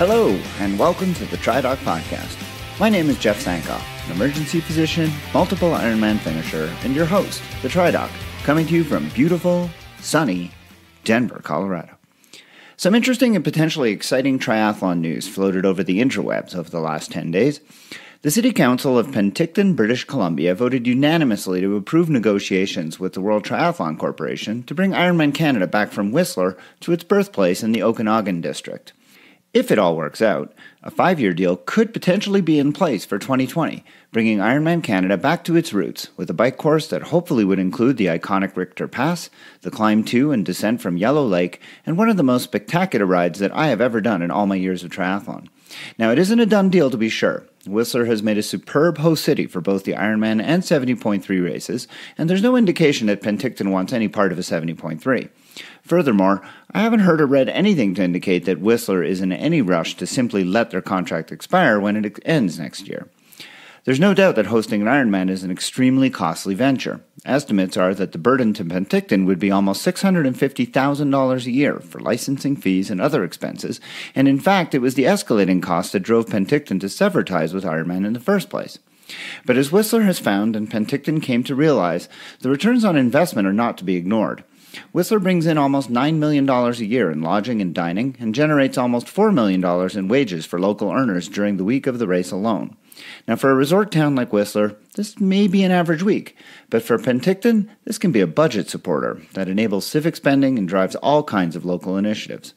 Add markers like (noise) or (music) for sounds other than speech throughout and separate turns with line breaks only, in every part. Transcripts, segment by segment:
Hello, and welcome to the TriDoc Podcast. My name is Jeff Sankoff, an emergency physician, multiple Ironman finisher, and your host, the TriDoc, coming to you from beautiful, sunny Denver, Colorado. Some interesting and potentially exciting triathlon news floated over the interwebs over the last 10 days. The City Council of Penticton, British Columbia voted unanimously to approve negotiations with the World Triathlon Corporation to bring Ironman Canada back from Whistler to its birthplace in the Okanagan district. If it all works out, a five year deal could potentially be in place for 2020, bringing Ironman Canada back to its roots with a bike course that hopefully would include the iconic Richter Pass, the climb to and descent from Yellow Lake, and one of the most spectacular rides that I have ever done in all my years of triathlon. Now, it isn't a done deal to be sure. Whistler has made a superb host city for both the Ironman and 70.3 races, and there's no indication that Penticton wants any part of a 70.3. Furthermore, I haven't heard or read anything to indicate that Whistler is in any rush to simply let their contract expire when it ends next year. There's no doubt that hosting an Ironman is an extremely costly venture. Estimates are that the burden to Penticton would be almost $650,000 a year for licensing fees and other expenses, and in fact, it was the escalating cost that drove Penticton to sever ties with Ironman in the first place. But as Whistler has found and Penticton came to realize, the returns on investment are not to be ignored. Whistler brings in almost $9 million a year in lodging and dining and generates almost $4 million in wages for local earners during the week of the race alone. Now, for a resort town like Whistler, this may be an average week, but for Penticton, this can be a budget supporter that enables civic spending and drives all kinds of local initiatives.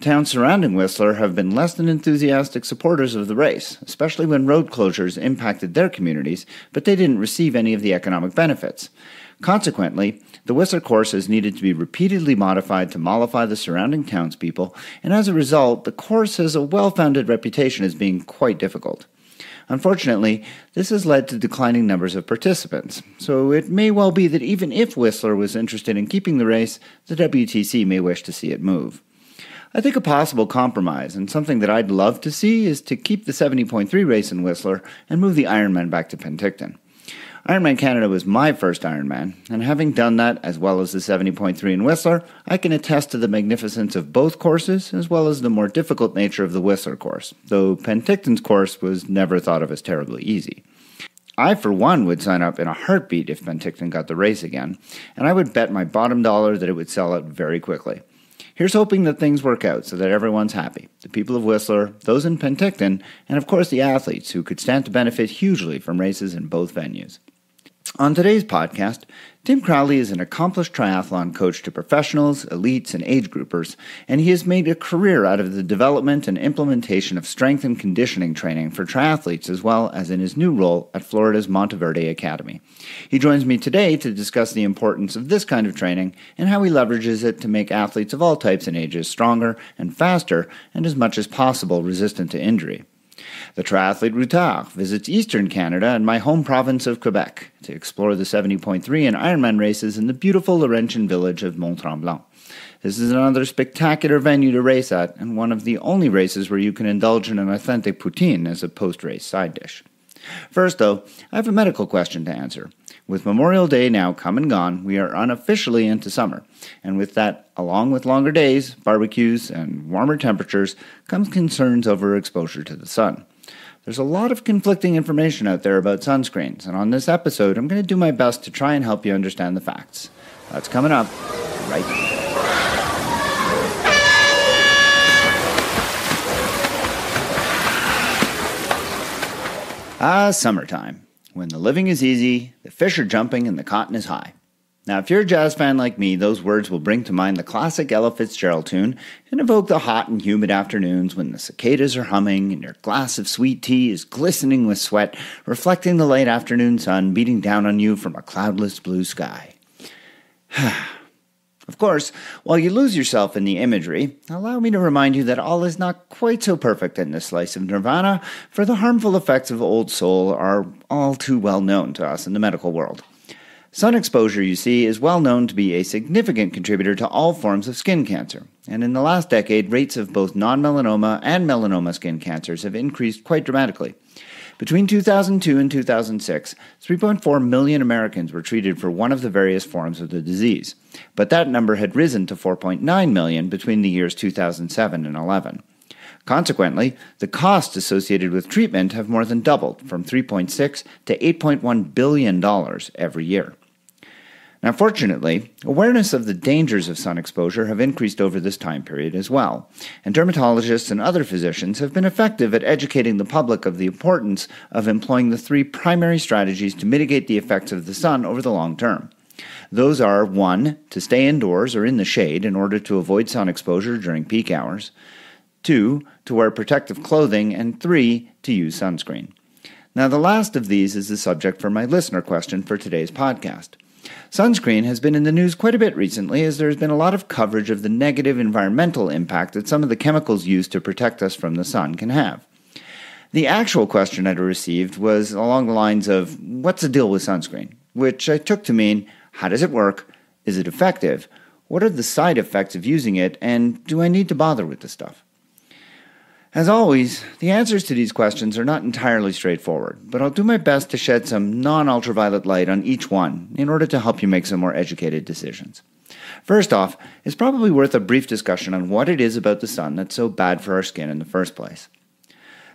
Towns surrounding Whistler have been less than enthusiastic supporters of the race, especially when road closures impacted their communities, but they didn't receive any of the economic benefits. Consequently, the Whistler course has needed to be repeatedly modified to mollify the surrounding townspeople, and as a result, the course has a well founded reputation as being quite difficult. Unfortunately, this has led to declining numbers of participants, so it may well be that even if Whistler was interested in keeping the race, the WTC may wish to see it move. I think a possible compromise, and something that I'd love to see, is to keep the 70.3 race in Whistler and move the Ironman back to Penticton. Ironman Canada was my first Ironman, and having done that as well as the 70.3 in Whistler, I can attest to the magnificence of both courses as well as the more difficult nature of the Whistler course, though Penticton's course was never thought of as terribly easy. I, for one, would sign up in a heartbeat if Penticton got the race again, and I would bet my bottom dollar that it would sell out very quickly. Here's hoping that things work out so that everyone's happy the people of Whistler, those in Penticton, and of course the athletes who could stand to benefit hugely from races in both venues. On today's podcast, Tim Crowley is an accomplished triathlon coach to professionals, elites, and age groupers, and he has made a career out of the development and implementation of strength and conditioning training for triathletes as well as in his new role at Florida's Montverde Academy. He joins me today to discuss the importance of this kind of training and how he leverages it to make athletes of all types and ages stronger and faster and as much as possible resistant to injury. The triathlete Routard visits eastern Canada and my home province of Quebec to explore the 70.3 and Ironman races in the beautiful Laurentian village of Mont Tremblant. This is another spectacular venue to race at, and one of the only races where you can indulge in an authentic poutine as a post race side dish. First, though, I have a medical question to answer. With Memorial Day now come and gone, we are unofficially into summer. And with that, along with longer days, barbecues, and warmer temperatures, comes concerns over exposure to the sun. There's a lot of conflicting information out there about sunscreens, and on this episode, I'm going to do my best to try and help you understand the facts. That's coming up right. Ah, summertime. When the living is easy, the fish are jumping, and the cotton is high. Now, if you're a jazz fan like me, those words will bring to mind the classic Ella Fitzgerald tune and evoke the hot and humid afternoons when the cicadas are humming and your glass of sweet tea is glistening with sweat, reflecting the late afternoon sun beating down on you from a cloudless blue sky. (sighs) (sighs) of course, while you lose yourself in the imagery, allow me to remind you that all is not quite so perfect in this slice of nirvana, for the harmful effects of Old Sol are all too well known to us in the medical world. Sun exposure, you see, is well known to be a significant contributor to all forms of skin cancer. And in the last decade, rates of both non melanoma and melanoma skin cancers have increased quite dramatically. Between 2002 and 2006, 3.4 million Americans were treated for one of the various forms of the disease, but that number had risen to 4.9 million between the years 2007 and 11. Consequently, the costs associated with treatment have more than doubled from 3.6 to 8.1 billion dollars every year. Now, fortunately, awareness of the dangers of sun exposure have increased over this time period as well, and dermatologists and other physicians have been effective at educating the public of the importance of employing the three primary strategies to mitigate the effects of the sun over the long term. Those are 1. To stay indoors or in the shade in order to avoid sun exposure during peak hours, 2. To wear protective clothing, and 3. To use sunscreen. Now, the last of these is the subject for my listener question for today's podcast. Sunscreen has been in the news quite a bit recently as there has been a lot of coverage of the negative environmental impact that some of the chemicals used to protect us from the sun can have. The actual question I received was along the lines of What's the deal with sunscreen? which I took to mean How does it work? Is it effective? What are the side effects of using it? And do I need to bother with the stuff? As always, the answers to these questions are not entirely straightforward, but I'll do my best to shed some non ultraviolet light on each one in order to help you make some more educated decisions. First off, it's probably worth a brief discussion on what it is about the sun that's so bad for our skin in the first place.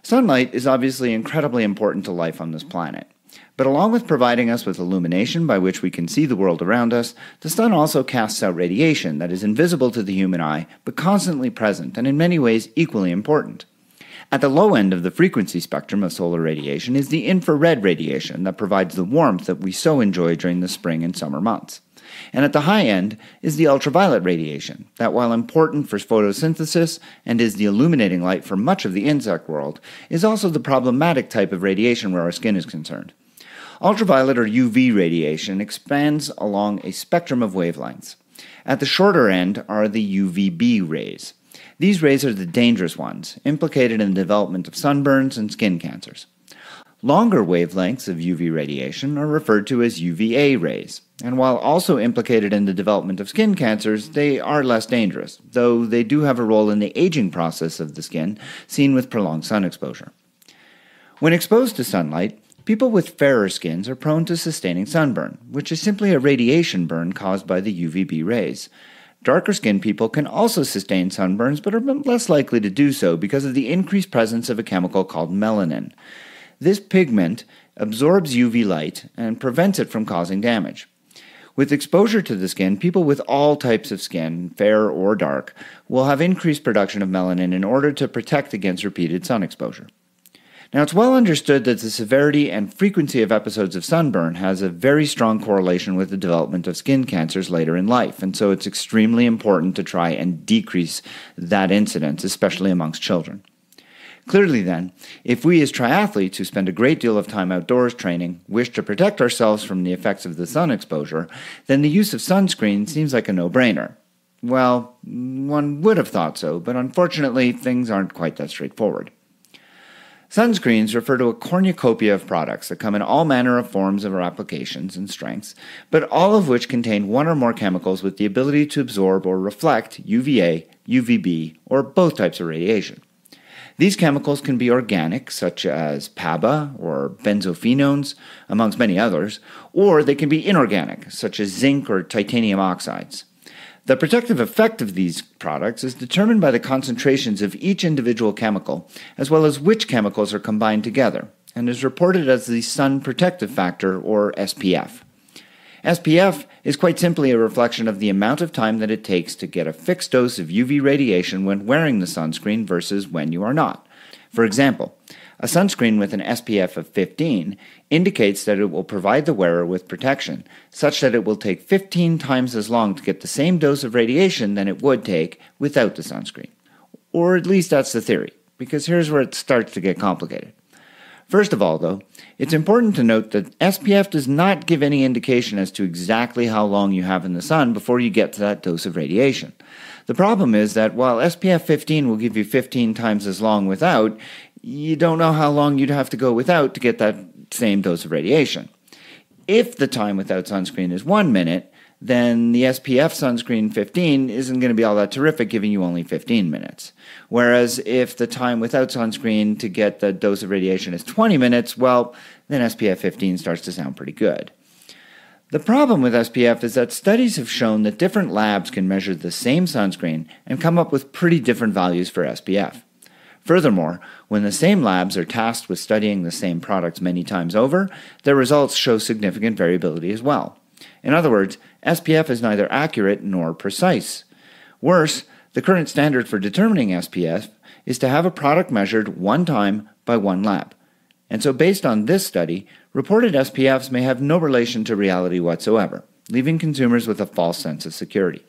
Sunlight is obviously incredibly important to life on this planet. But along with providing us with illumination by which we can see the world around us, the sun also casts out radiation that is invisible to the human eye, but constantly present and in many ways equally important. At the low end of the frequency spectrum of solar radiation is the infrared radiation that provides the warmth that we so enjoy during the spring and summer months. And at the high end is the ultraviolet radiation, that while important for photosynthesis and is the illuminating light for much of the insect world, is also the problematic type of radiation where our skin is concerned. Ultraviolet or UV radiation expands along a spectrum of wavelengths. At the shorter end are the UVB rays. These rays are the dangerous ones, implicated in the development of sunburns and skin cancers. Longer wavelengths of UV radiation are referred to as UVA rays, and while also implicated in the development of skin cancers, they are less dangerous, though they do have a role in the aging process of the skin seen with prolonged sun exposure. When exposed to sunlight, People with fairer skins are prone to sustaining sunburn, which is simply a radiation burn caused by the UVB rays. Darker skinned people can also sustain sunburns, but are less likely to do so because of the increased presence of a chemical called melanin. This pigment absorbs UV light and prevents it from causing damage. With exposure to the skin, people with all types of skin, fair or dark, will have increased production of melanin in order to protect against repeated sun exposure. Now, it's well understood that the severity and frequency of episodes of sunburn has a very strong correlation with the development of skin cancers later in life, and so it's extremely important to try and decrease that incidence, especially amongst children. Clearly, then, if we as triathletes who spend a great deal of time outdoors training wish to protect ourselves from the effects of the sun exposure, then the use of sunscreen seems like a no brainer. Well, one would have thought so, but unfortunately, things aren't quite that straightforward. Sunscreens refer to a cornucopia of products that come in all manner of forms or applications and strengths, but all of which contain one or more chemicals with the ability to absorb or reflect UVA, UVB, or both types of radiation. These chemicals can be organic, such as PABA or benzophenones, amongst many others, or they can be inorganic, such as zinc or titanium oxides. The protective effect of these products is determined by the concentrations of each individual chemical, as well as which chemicals are combined together, and is reported as the sun protective factor, or SPF. SPF is quite simply a reflection of the amount of time that it takes to get a fixed dose of UV radiation when wearing the sunscreen versus when you are not. For example, a sunscreen with an SPF of 15 indicates that it will provide the wearer with protection, such that it will take 15 times as long to get the same dose of radiation than it would take without the sunscreen. Or at least that's the theory, because here's where it starts to get complicated. First of all, though, it's important to note that SPF does not give any indication as to exactly how long you have in the sun before you get to that dose of radiation. The problem is that while SPF 15 will give you 15 times as long without, you don't know how long you'd have to go without to get that same dose of radiation. If the time without sunscreen is one minute, then the SPF sunscreen 15 isn't going to be all that terrific, giving you only 15 minutes. Whereas if the time without sunscreen to get the dose of radiation is 20 minutes, well, then SPF 15 starts to sound pretty good. The problem with SPF is that studies have shown that different labs can measure the same sunscreen and come up with pretty different values for SPF. Furthermore, when the same labs are tasked with studying the same products many times over, their results show significant variability as well. In other words, SPF is neither accurate nor precise. Worse, the current standard for determining SPF is to have a product measured one time by one lab. And so, based on this study, reported SPFs may have no relation to reality whatsoever, leaving consumers with a false sense of security.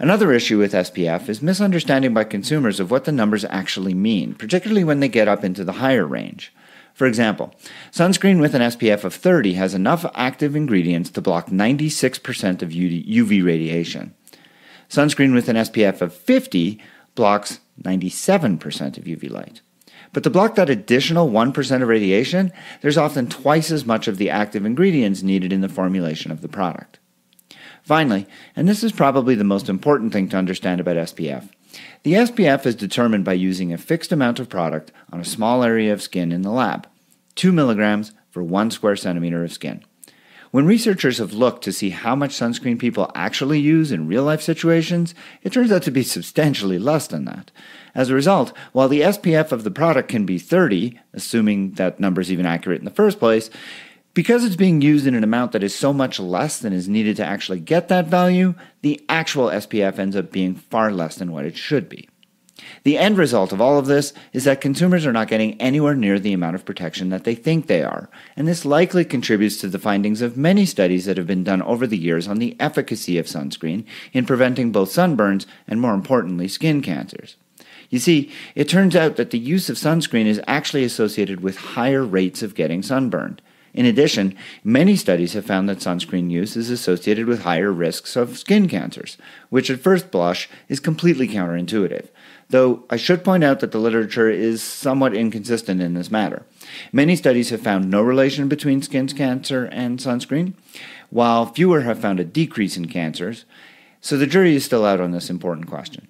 Another issue with SPF is misunderstanding by consumers of what the numbers actually mean, particularly when they get up into the higher range. For example, sunscreen with an SPF of 30 has enough active ingredients to block 96% of UV radiation. Sunscreen with an SPF of 50 blocks 97% of UV light. But to block that additional 1% of radiation, there's often twice as much of the active ingredients needed in the formulation of the product. Finally, and this is probably the most important thing to understand about SPF, the SPF is determined by using a fixed amount of product on a small area of skin in the lab, 2 milligrams for 1 square centimeter of skin. When researchers have looked to see how much sunscreen people actually use in real life situations, it turns out to be substantially less than that. As a result, while the SPF of the product can be 30, assuming that number is even accurate in the first place, because it's being used in an amount that is so much less than is needed to actually get that value, the actual SPF ends up being far less than what it should be. The end result of all of this is that consumers are not getting anywhere near the amount of protection that they think they are, and this likely contributes to the findings of many studies that have been done over the years on the efficacy of sunscreen in preventing both sunburns and, more importantly, skin cancers. You see, it turns out that the use of sunscreen is actually associated with higher rates of getting sunburned. In addition, many studies have found that sunscreen use is associated with higher risks of skin cancers, which at first blush is completely counterintuitive. Though I should point out that the literature is somewhat inconsistent in this matter. Many studies have found no relation between skin cancer and sunscreen, while fewer have found a decrease in cancers, so the jury is still out on this important question.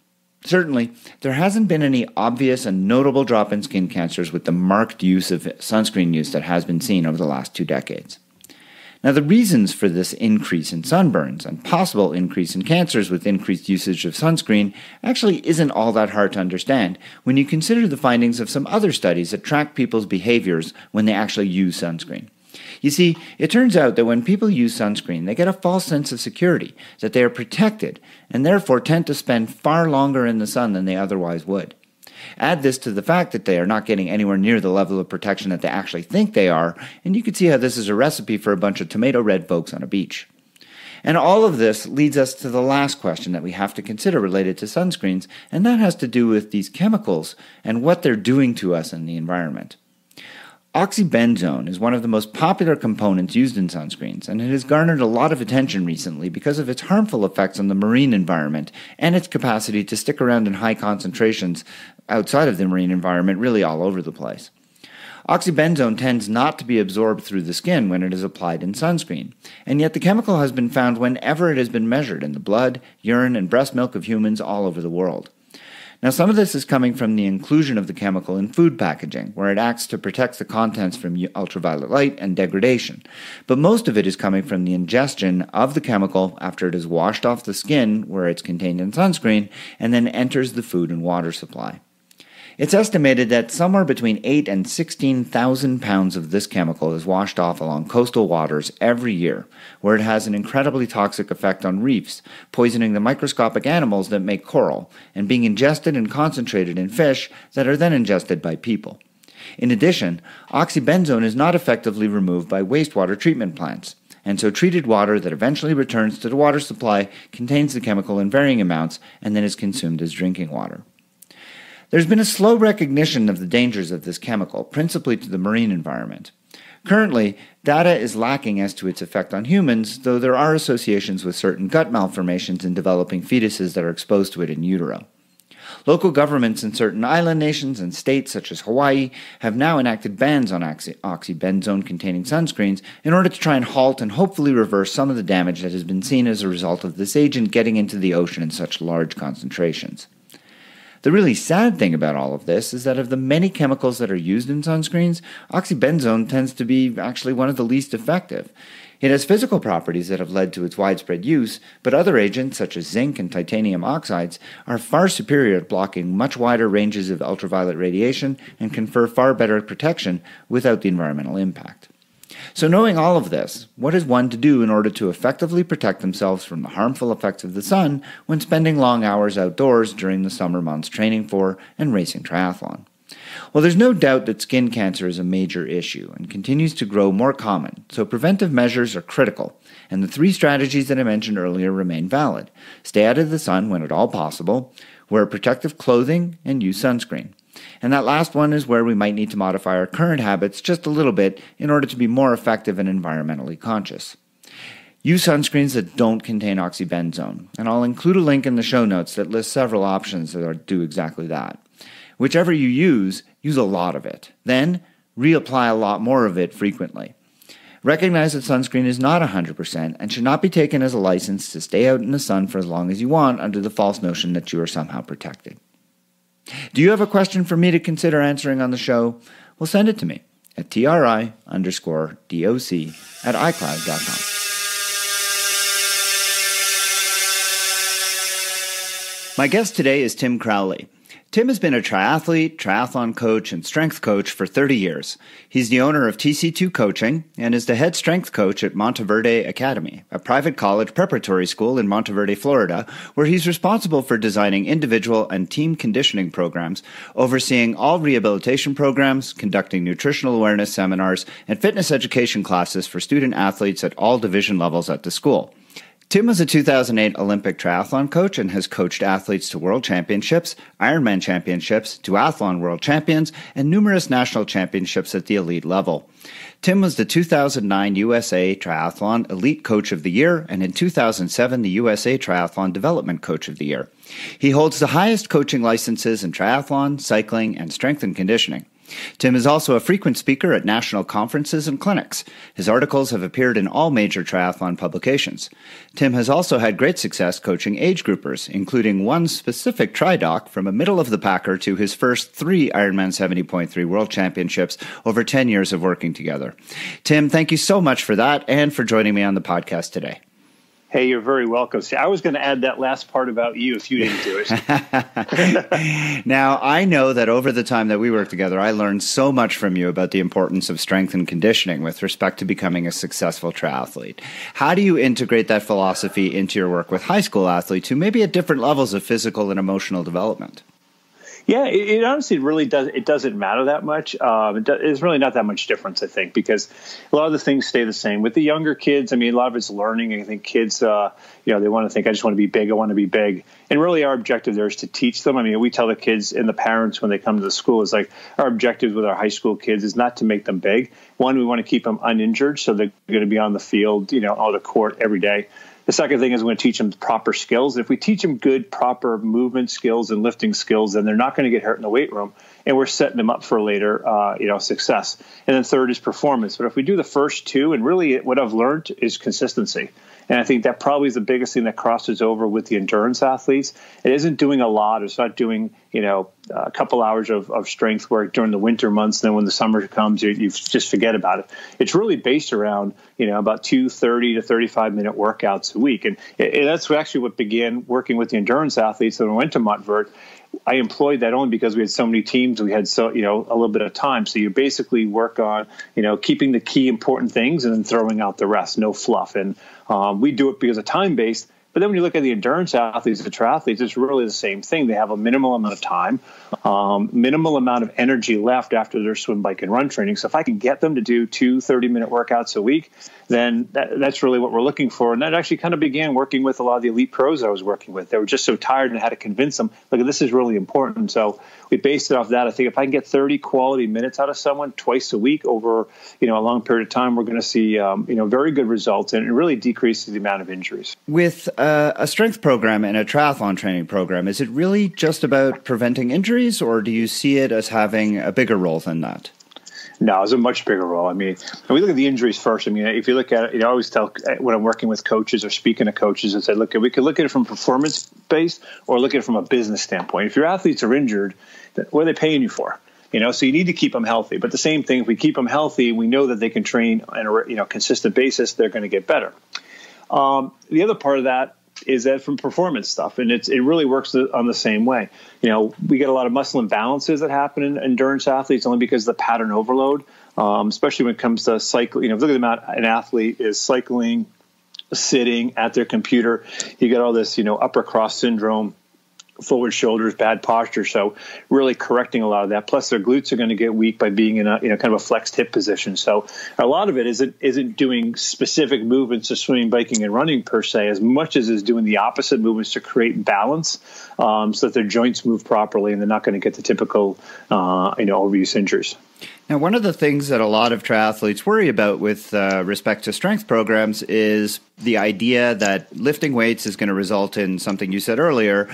Certainly, there hasn't been any obvious and notable drop in skin cancers with the marked use of sunscreen use that has been seen over the last two decades. Now, the reasons for this increase in sunburns and possible increase in cancers with increased usage of sunscreen actually isn't all that hard to understand when you consider the findings of some other studies that track people's behaviors when they actually use sunscreen. You see, it turns out that when people use sunscreen, they get a false sense of security, that they are protected, and therefore tend to spend far longer in the sun than they otherwise would. Add this to the fact that they are not getting anywhere near the level of protection that they actually think they are, and you can see how this is a recipe for a bunch of tomato red folks on a beach. And all of this leads us to the last question that we have to consider related to sunscreens, and that has to do with these chemicals and what they're doing to us in the environment. Oxybenzone is one of the most popular components used in sunscreens, and it has garnered a lot of attention recently because of its harmful effects on the marine environment and its capacity to stick around in high concentrations outside of the marine environment, really all over the place. Oxybenzone tends not to be absorbed through the skin when it is applied in sunscreen, and yet the chemical has been found whenever it has been measured in the blood, urine, and breast milk of humans all over the world. Now, some of this is coming from the inclusion of the chemical in food packaging, where it acts to protect the contents from ultraviolet light and degradation. But most of it is coming from the ingestion of the chemical after it is washed off the skin, where it's contained in sunscreen, and then enters the food and water supply. It's estimated that somewhere between 8 and 16,000 pounds of this chemical is washed off along coastal waters every year, where it has an incredibly toxic effect on reefs, poisoning the microscopic animals that make coral, and being ingested and concentrated in fish that are then ingested by people. In addition, oxybenzone is not effectively removed by wastewater treatment plants, and so treated water that eventually returns to the water supply contains the chemical in varying amounts and then is consumed as drinking water. There's been a slow recognition of the dangers of this chemical, principally to the marine environment. Currently, data is lacking as to its effect on humans, though there are associations with certain gut malformations in developing fetuses that are exposed to it in utero. Local governments in certain island nations and states, such as Hawaii, have now enacted bans on oxy- oxybenzone containing sunscreens in order to try and halt and hopefully reverse some of the damage that has been seen as a result of this agent getting into the ocean in such large concentrations. The really sad thing about all of this is that of the many chemicals that are used in sunscreens, oxybenzone tends to be actually one of the least effective. It has physical properties that have led to its widespread use, but other agents, such as zinc and titanium oxides, are far superior at blocking much wider ranges of ultraviolet radiation and confer far better protection without the environmental impact. So, knowing all of this, what is one to do in order to effectively protect themselves from the harmful effects of the sun when spending long hours outdoors during the summer months training for and racing triathlon? Well, there's no doubt that skin cancer is a major issue and continues to grow more common, so preventive measures are critical, and the three strategies that I mentioned earlier remain valid. Stay out of the sun when at all possible, wear protective clothing, and use sunscreen. And that last one is where we might need to modify our current habits just a little bit in order to be more effective and environmentally conscious. Use sunscreens that don't contain oxybenzone, and I'll include a link in the show notes that lists several options that do exactly that. Whichever you use, use a lot of it. Then, reapply a lot more of it frequently. Recognize that sunscreen is not 100% and should not be taken as a license to stay out in the sun for as long as you want under the false notion that you are somehow protected. Do you have a question for me to consider answering on the show? Well, send it to me at tri underscore doc at icloud.com. My guest today is Tim Crowley. Tim has been a triathlete, triathlon coach, and strength coach for 30 years. He's the owner of TC2 Coaching and is the head strength coach at Montverde Academy, a private college preparatory school in Montverde, Florida, where he's responsible for designing individual and team conditioning programs, overseeing all rehabilitation programs, conducting nutritional awareness seminars, and fitness education classes for student athletes at all division levels at the school. Tim was a 2008 Olympic triathlon coach and has coached athletes to world championships, Ironman championships, duathlon world champions, and numerous national championships at the elite level. Tim was the 2009 USA Triathlon Elite Coach of the Year and in 2007 the USA Triathlon Development Coach of the Year. He holds the highest coaching licenses in triathlon, cycling, and strength and conditioning. Tim is also a frequent speaker at national conferences and clinics. His articles have appeared in all major triathlon publications. Tim has also had great success coaching age groupers, including one specific tri-doc from a middle of the packer to his first three Ironman 70.3 World Championships over 10 years of working together. Tim, thank you so much for that and for joining me on the podcast today.
Hey, you're very welcome. See, I was going to add that last part about you if you didn't do
it. (laughs) now, I know that over the time that we worked together, I learned so much from you about the importance of strength and conditioning with respect to becoming a successful triathlete. How do you integrate that philosophy into your work with high school athletes who may be at different levels of physical and emotional development?
Yeah, it, it, honestly really does. It doesn't matter that much. Um, it do, it's really not that much difference, I think, because a lot of the things stay the same. With the younger kids, I mean, a lot of it's learning. I think kids, uh, you know, they want to think, I just want to be big. I want to be big. And really, our objective there is to teach them. I mean, we tell the kids and the parents when they come to the school is like our objective with our high school kids is not to make them big. One, we want to keep them uninjured, so they're going to be on the field, you know, on the court every day. The second thing is we're going to teach them proper skills. If we teach them good, proper movement skills and lifting skills, then they're not going to get hurt in the weight room, and we're setting them up for later, uh, you know, success. And then third is performance. But if we do the first two, and really what I've learned is consistency. And I think that probably is the biggest thing that crosses over with the endurance athletes. It isn't doing a lot. It's not doing, you know, a couple hours of, of strength work during the winter months. And then when the summer comes, you, you just forget about it. It's really based around, you know, about two 30 to 35 minute workouts a week. And it, it, that's actually what began working with the endurance athletes when I went to Montverde I employed that only because we had so many teams. We had so you know a little bit of time. So you basically work on you know keeping the key important things and then throwing out the rest. No fluff. And um, we do it because of time based. But then when you look at the endurance athletes, the triathletes, it's really the same thing. They have a minimal amount of time, um, minimal amount of energy left after their swim, bike, and run training. So if I can get them to do two 30 minute workouts a week, then that, that's really what we're looking for. And that actually kind of began working with a lot of the elite pros I was working with. They were just so tired and I had to convince them, look, this is really important. So we based it off that. I think if I can get 30 quality minutes out of someone twice a week over, you know, a long period of time, we're going to see, um, you know, very good results and it really decreases the amount of injuries.
With uh, a strength program and a triathlon training program, is it really just about preventing injuries or do you see it as having a bigger role than that?
No, it's a much bigger role. I mean, we look at the injuries first, I mean, if you look at it, you know, I always tell when I'm working with coaches or speaking to coaches and say, look, we could look at it from performance based or look at it from a business standpoint. If your athletes are injured, what are they paying you for? You know, so you need to keep them healthy. But the same thing, if we keep them healthy, we know that they can train on a you know consistent basis. They're going to get better. Um, the other part of that is that from performance stuff, and it's it really works on the same way. You know, we get a lot of muscle imbalances that happen in endurance athletes only because of the pattern overload, um, especially when it comes to cycling. You know, look at the amount an athlete is cycling, sitting at their computer. You get all this, you know, upper cross syndrome forward shoulders, bad posture. So really correcting a lot of that. Plus their glutes are going to get weak by being in a you know kind of a flexed hip position. So a lot of it isn't isn't doing specific movements to swimming, biking, and running per se, as much as is doing the opposite movements to create balance, um, so that their joints move properly and they're not going to get the typical uh, you know overuse injuries.
Now, one of the things that a lot of triathletes worry about with uh, respect to strength programs is the idea that lifting weights is going to result in something you said earlier,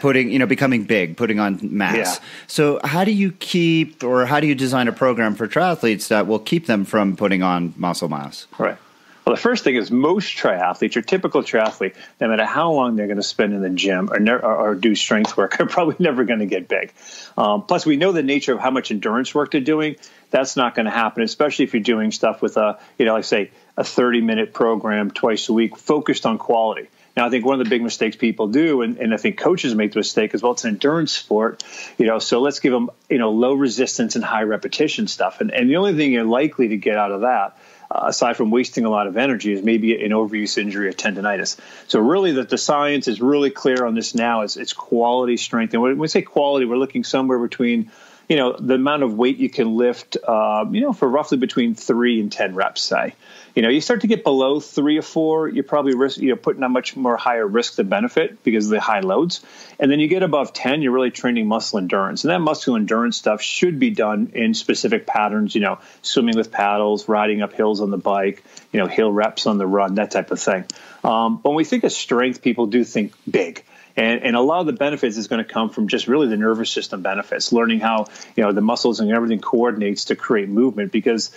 putting, you know, becoming big, putting on mass. Yeah. So, how do you keep or how do you design a program for triathletes that will keep them from putting on muscle mass?
Right. Well, the first thing is most triathletes, your typical triathlete, no matter how long they're going to spend in the gym or, ne- or, or do strength work, (laughs) are probably never going to get big. Um, plus, we know the nature of how much endurance work they're doing. That's not going to happen, especially if you're doing stuff with a, you know, like say a 30 minute program twice a week focused on quality. Now, I think one of the big mistakes people do, and, and I think coaches make the mistake as well, it's an endurance sport, you know, so let's give them, you know, low resistance and high repetition stuff. And, and the only thing you're likely to get out of that uh, aside from wasting a lot of energy, is maybe an overuse injury or tendonitis. So really, that the science is really clear on this now. Is it's quality strength, and when we say quality, we're looking somewhere between you know the amount of weight you can lift uh, you know for roughly between three and ten reps say you know, you start to get below three or four, you're probably risk, you know, putting on much more higher risk to benefit because of the high loads. And then you get above 10, you're really training muscle endurance. And that muscle endurance stuff should be done in specific patterns, you know, swimming with paddles, riding up hills on the bike, you know, hill reps on the run, that type of thing. Um, when we think of strength, people do think big. And, and a lot of the benefits is going to come from just really the nervous system benefits, learning how you know the muscles and everything coordinates to create movement. Because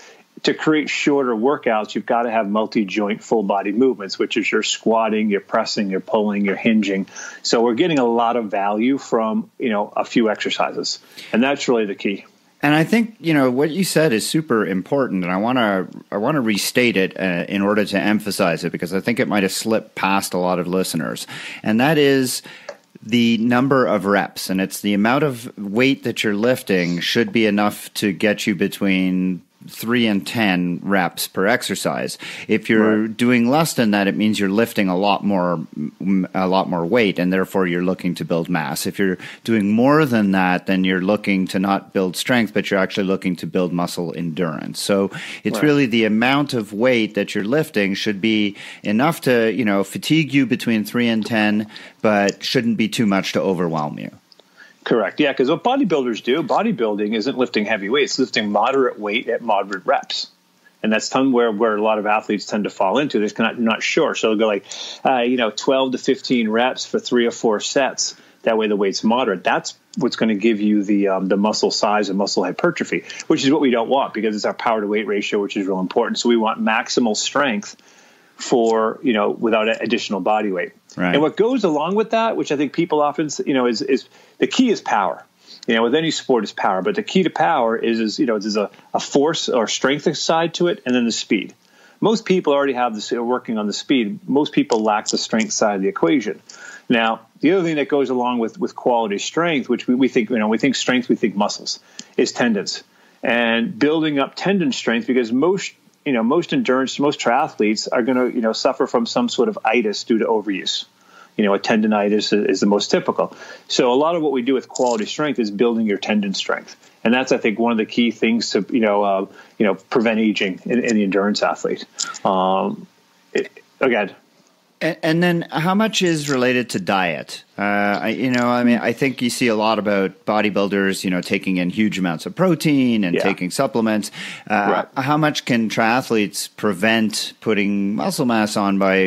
to create shorter workouts, you've got to have multi joint full body movements, which is your squatting, your pressing, your pulling, your hinging. So we're getting a lot of value from, you know, a few exercises. And that's really the key.
And I think you know what you said is super important, and I want to I want to restate it uh, in order to emphasize it because I think it might have slipped past a lot of listeners, and that is the number of reps, and it's the amount of weight that you're lifting should be enough to get you between three and 10 reps per exercise. If you're right. doing less than that, it means you're lifting a lot more, a lot more weight and therefore you're looking to build mass. If you're doing more than that, then you're looking to not build strength, but you're actually looking to build muscle endurance. So it's right. really the amount of weight that you're lifting should be enough to, you know, fatigue you between three and 10, but shouldn't be too much to overwhelm you.
Correct. Yeah, because what bodybuilders do, bodybuilding isn't lifting heavy weights, lifting moderate weight at moderate reps. And that's ton where, where a lot of athletes tend to fall into. They're not, not sure. So they'll go like, uh, you know, 12 to 15 reps for three or four sets. That way the weight's moderate. That's what's going to give you the um, the muscle size and muscle hypertrophy, which is what we don't want because it's our power to weight ratio, which is real important. So we want maximal strength for you know without additional body weight. Right. And what goes along with that, which I think people often you know is is the key is power. You know, with any sport is power, but the key to power is is you know there's a, a force or strength side to it, and then the speed. Most people already have this are working on the speed. Most people lack the strength side of the equation. Now, the other thing that goes along with with quality strength, which we, we think you know we think strength, we think muscles, is tendons and building up tendon strength because most you know, most endurance, most triathletes are going to, you know, suffer from some sort of itis due to overuse. You know, a tendonitis is the most typical. So a lot of what we do with quality strength is building your tendon strength, and that's I think one of the key things to you know, uh, you know, prevent aging in, in the endurance athlete. Um, it, again,
and, and, then, how much is related to diet? Uh, I, you know, I mean, I think you see a lot about bodybuilders, you know, taking in huge amounts of protein and yeah. taking supplements. Uh, right. How much can triathletes prevent putting muscle mass on by,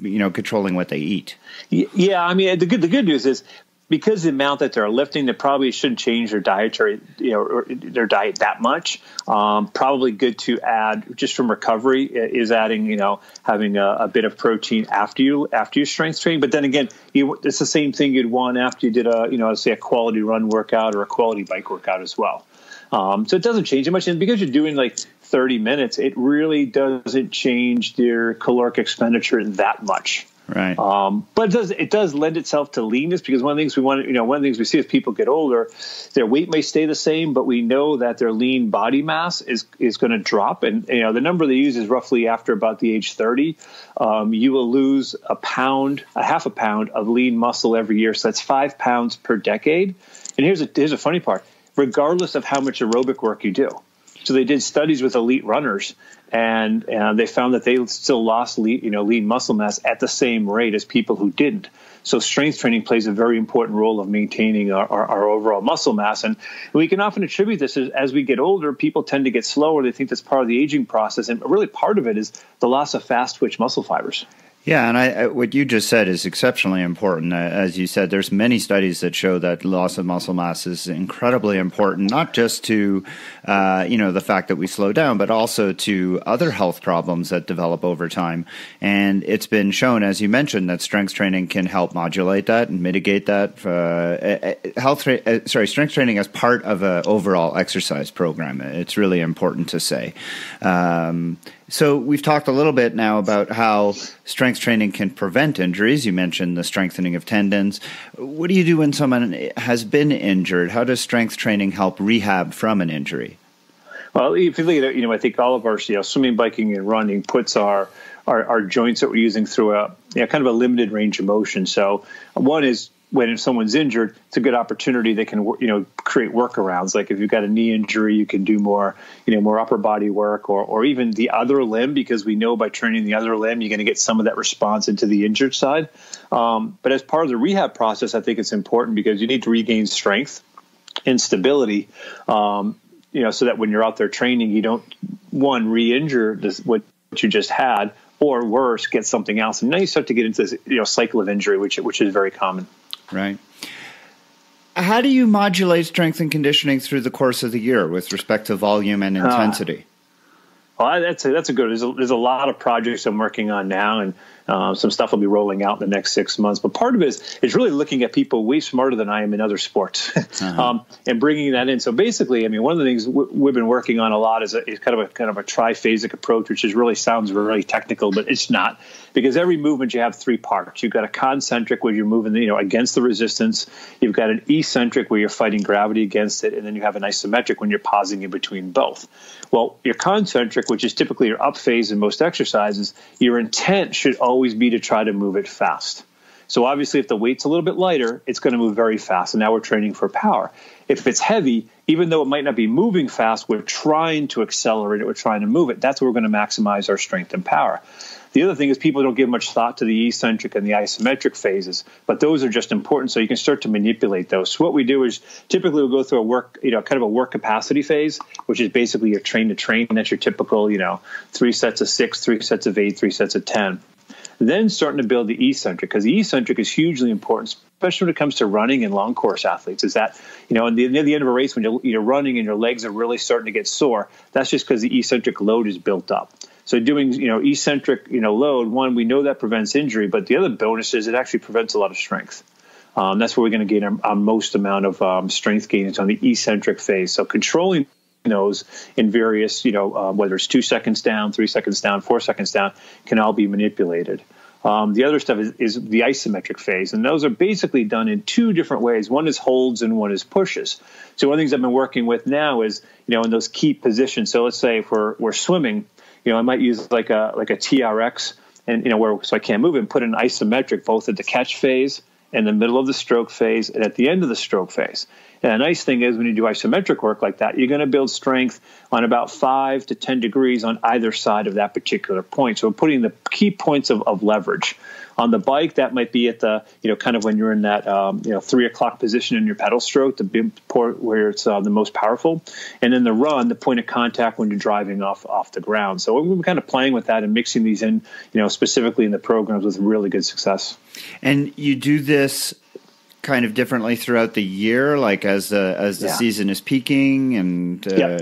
you know, controlling what they eat?
Yeah, I mean, the good the good news is because the amount that they're lifting, they probably shouldn't change their dietary, you know, their diet that much. Um, probably good to add just from recovery is adding, you know, having a, a, bit of protein after you after you strength training. But then again, you, it's the same thing you'd want after you did a, you know, say a quality run workout or a quality bike workout as well. Um, so it doesn't change much. And because you're doing like 30 minutes, it really doesn't change your caloric expenditure that much.
Right.
Um, but it does it does lend itself to leanness because one of the things we want you know one of the things we see as people get older, their weight may stay the same, but we know that their lean body mass is is going to drop, and you know the number they use is roughly after about the age thirty, um, you will lose a pound, a half a pound of lean muscle every year. So that's five pounds per decade. And here's a here's a funny part: regardless of how much aerobic work you do. So they did studies with elite runners, and, they found that they still lost lean, you know lean muscle mass at the same rate as people who didn't. So strength training plays a very important role of maintaining our, our, our overall muscle mass, and we can often attribute this as, as we get older, people tend to get slower. They think that's part of the aging process, and really part of it is the loss of fast twitch muscle fibers.
Yeah, and I, what you just said is exceptionally important. Uh, as you said, there's many studies that show that loss of muscle mass is incredibly important, not just to uh, you know the fact that we slow down, but also to other health problems that develop over time. And it's been shown, as you mentioned, that strength training can help modulate that and mitigate that. Uh, health, tra- uh, sorry, strength training as part of an overall exercise program. It's really important to say. Um, so we've talked a little bit now about how strength training can prevent injuries. You mentioned the strengthening of tendons. What do you do when someone has been injured? How does strength training help rehab from an injury?
Well, if you look at it, you know, I think all of our, you know, swimming, biking, and running puts our our, our joints that we're using through a you know, kind of a limited range of motion. So one is when if someone's injured, it's a good opportunity. They can, you know, create workarounds. Like if you've got a knee injury, you can do more, you know, more upper body work, or or even the other limb, because we know by training the other limb, you're going to get some of that response into the injured side. Um, but as part of the rehab process, I think it's important because you need to regain strength and stability. Um, you know, so that when you're out there training, you don't one re-injure this, what you just had, or worse, get something else. And now you start to get into this, you know, cycle of injury, which which is very common.
Right. How do you modulate strength and conditioning through the course of the year with respect to volume and intensity?
Uh, well, that's a, that's a good. There's a, there's a lot of projects I'm working on now, and uh, some stuff will be rolling out in the next six months. But part of it is, is really looking at people way smarter than I am in other sports (laughs) uh-huh. um, and bringing that in. So basically, I mean, one of the things w- we've been working on a lot is, a, is kind of a kind of a triphasic approach, which is really sounds really technical, but it's not because every movement you have three parts. You've got a concentric where you're moving, you know, against the resistance. You've got an eccentric where you're fighting gravity against it, and then you have an isometric when you're pausing in between both. Well, your concentric, which is typically your up phase in most exercises, your intent should always be to try to move it fast. So obviously, if the weight's a little bit lighter, it's going to move very fast. And now we're training for power. If it's heavy, even though it might not be moving fast, we're trying to accelerate it. We're trying to move it. That's where we're going to maximize our strength and power. The other thing is people don't give much thought to the eccentric and the isometric phases, but those are just important. So you can start to manipulate those. So what we do is typically we'll go through a work, you know, kind of a work capacity phase, which is basically your train to train. That's your typical, you know, three sets of six, three sets of eight, three sets of 10 then starting to build the eccentric because the eccentric is hugely important especially when it comes to running and long course athletes. Is that you know the, near the end of a race when you're, you're running and your legs are really starting to get sore that's just because the eccentric load is built up. So doing you know eccentric you know load one we know that prevents injury but the other bonus is it actually prevents a lot of strength. Um, that's where we're going to gain our, our, most amount of um, strength gains on the eccentric phase. So controlling those in various, you know, uh, whether it's two seconds down, three seconds down, four seconds down, can all be manipulated. Um, the other stuff is, is, the isometric phase, and those are basically done in two different ways. One is holds and one is pushes. So one of the things I've been working with now is, you know, in those key positions. So let's say if we're, we're swimming, you know, I might use like a like a TRX, and you know, where so I can't move and put an isometric both at the catch phase, in the middle of the stroke phase, and at the end of the stroke phase. And the nice thing is when you do isometric work like that, you're going to build strength on about five to 10 degrees on either side of that particular point. So we're putting the key points of, of leverage. On the bike, that might be at the, you know, kind of when you're in that, um, you know, three o'clock position in your pedal stroke, the port where it's uh, the most powerful. And then the run, the point of contact when you're driving off off the ground. So we're kind of playing with that and mixing these in, you know, specifically in the programs with really good success.
And you do this kind of differently throughout the year, like as the as the yeah. season is peaking and.
Uh,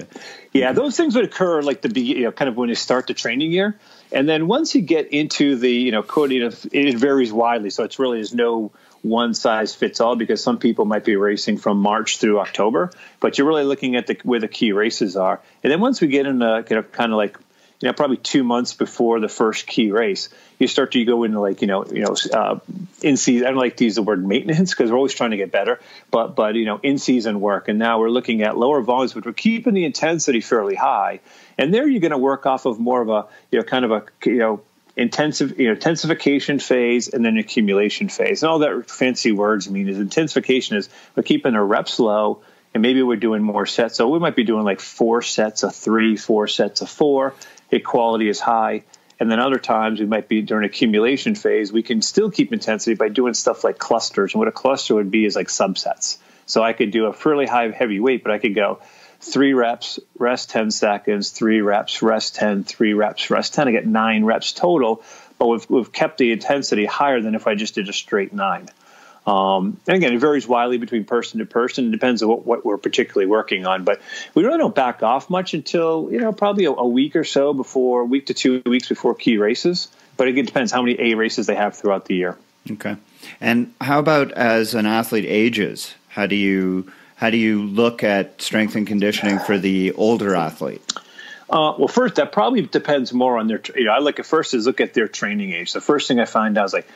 Yeah, those things would occur like the you know, kind of when you start the training year, and then once you get into the you know coding, it varies widely. So it's really there's no one size fits all because some people might be racing from March through October, but you're really looking at the where the key races are. And then once we get into kind of kind of like you know probably two months before the first key race, you start to go into like you know you know uh, in season. I don't like to use the word maintenance because we're always trying to get better, but but you know in season work. And now we're looking at lower volumes, but we're keeping the intensity fairly high. And there you're going to work off of more of a you know kind of a you know intensive you know intensification phase and then accumulation phase. And all that fancy words mean is intensification is we're keeping our reps low and maybe we're doing more sets. So we might be doing like four sets of three four sets of four. Equality is high. And then other times we might be during accumulation phase we can still keep intensity by doing stuff like clusters. And what a cluster would be is like subsets. So i could do a fairly high heavy weight but i could go three reps, rest 10 seconds, three reps, rest 10, three reps, rest 10. I get nine reps total, but we've, we've kept the intensity higher than if I just did a straight nine. Um, and again, it varies widely between person to person. It depends on what, what, we're particularly working on. But we really don't back off much until, you know, probably a, a week or so before, week to two weeks before key races. But it depends how many A races they have throughout the year.
Okay. And how about as an athlete ages? How do you how do you look at strength and conditioning for the older athlete?
Uh, well, first, that probably depends more on their. You know, I look at first is look at their training age. The first thing I find out is like,